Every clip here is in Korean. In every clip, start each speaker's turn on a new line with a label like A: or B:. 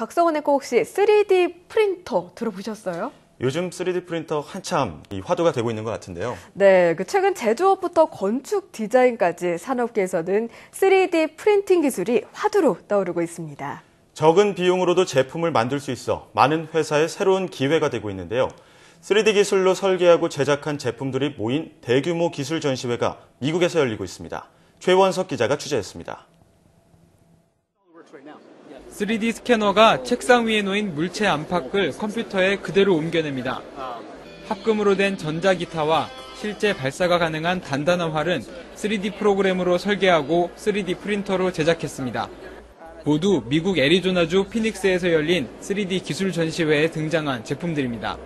A: 박성원 앵커 혹시 3D 프린터 들어보셨어요?
B: 요즘 3D 프린터 한참 이 화두가 되고 있는 것 같은데요.
A: 네, 그 최근 제조업부터 건축 디자인까지 산업계에서는 3D 프린팅 기술이 화두로 떠오르고 있습니다.
B: 적은 비용으로도 제품을 만들 수 있어 많은 회사의 새로운 기회가 되고 있는데요. 3D 기술로 설계하고 제작한 제품들이 모인 대규모 기술 전시회가 미국에서 열리고 있습니다. 최원석 기자가 취재했습니다.
C: 3D 스캐너가 책상 위에 놓인 물체 안팎을 컴퓨터에 그대로 옮겨냅니다. 합금으로 된 전자기타와 실제 발사가 가능한 단단한 활은 3D 프로그램으로 설계하고 3D 프린터로 제작했습니다. 모두 미국 애리조나주 피닉스에서 열린 3D 기술 전시회에 등장한 제품들입니다.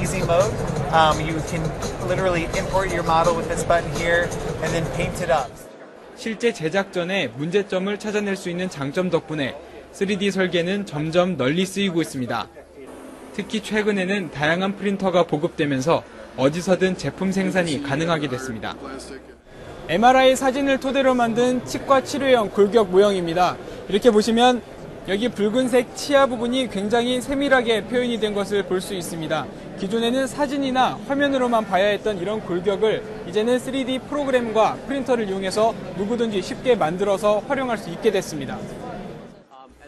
D: easy mode. Um, you can literally import your model with this button here and then paint it up.
C: 실제 제작 전에 문제점을 찾아낼 수 있는 장점 덕분에 3D 설계는 점점 널리 쓰이고 있습니다. 특히 최근에는 다양한 프린터가 보급되면서 어디서든 제품 생산이 가능하게 됐습니다. MRI 사진을 토대로 만든 치과 치료형 골격 모형입니다. 이렇게 보시면 여기 붉은색 치아 부분이 굉장히 세밀하게 표현이 된 것을 볼 수 있습니다. 기존에는 사진이나 화면으로만 봐야 했던 이런 골격을 이제는 3D 프로그램과 프린터를 이용해서 누구든지 쉽게 만들어서 활용할 수 있게 됐습니다.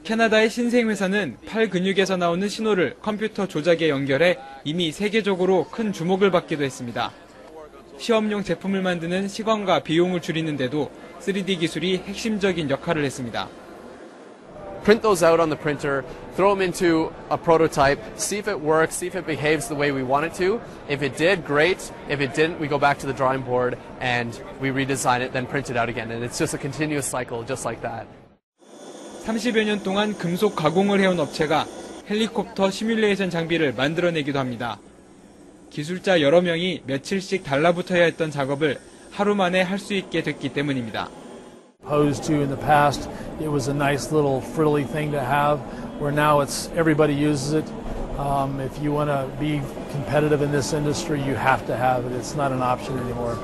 C: 캐나다의 신생 회사는 팔 근육에서 나오는 신호를 컴퓨터 조작에 연결해 이미 세계적으로 큰 주목을 받기도 했습니다. 시험용 제품을 만드는 시간과 비용을 줄이는데도 3D 기술이 핵심적인 역할을 했습니다.
E: print those out on the printer, throw them into a prototype, see if it works, see if it behaves the way we want it to. If it did, great. If it didn't, we go back to the drawing board and we redesign it, then print it out again. And it's just a continuous cycle, just like that.
C: 30여 년 동안 금속 가공을 해온 업체가 헬리콥터 시뮬레이션 장비를 만들어내기도 합니다. 기술자 여러 명이 며칠씩 달라붙어야 했던 작업을 하루 만에 할 수 있게 됐기 때문입니다.
F: opposed to in the past it was a nice little frilly thing to have where now it's everybody uses it um, if you want to be competitive in this industry you have to have it it's not an option anymore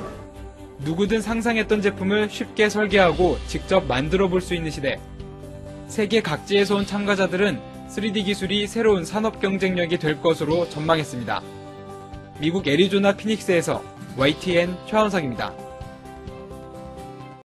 C: 누구든 상상했던 제품을 쉽게 설계하고 직접 만들어 볼 수 있는 시대. 세계 각지에서 온 참가자들은 3D 기술이 새로운 산업 경쟁력이 될 것으로 전망했습니다. 미국 애리조나 피닉스에서 YTN 최원석입니다.